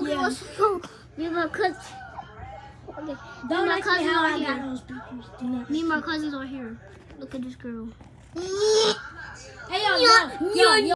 Okay, Yeah. let's go. Me and my cousins. Okay. Don't my cousins are I here. those pictures. Me and my cousins are here. Look at this girl. Hey, yo, yo, yo, yo.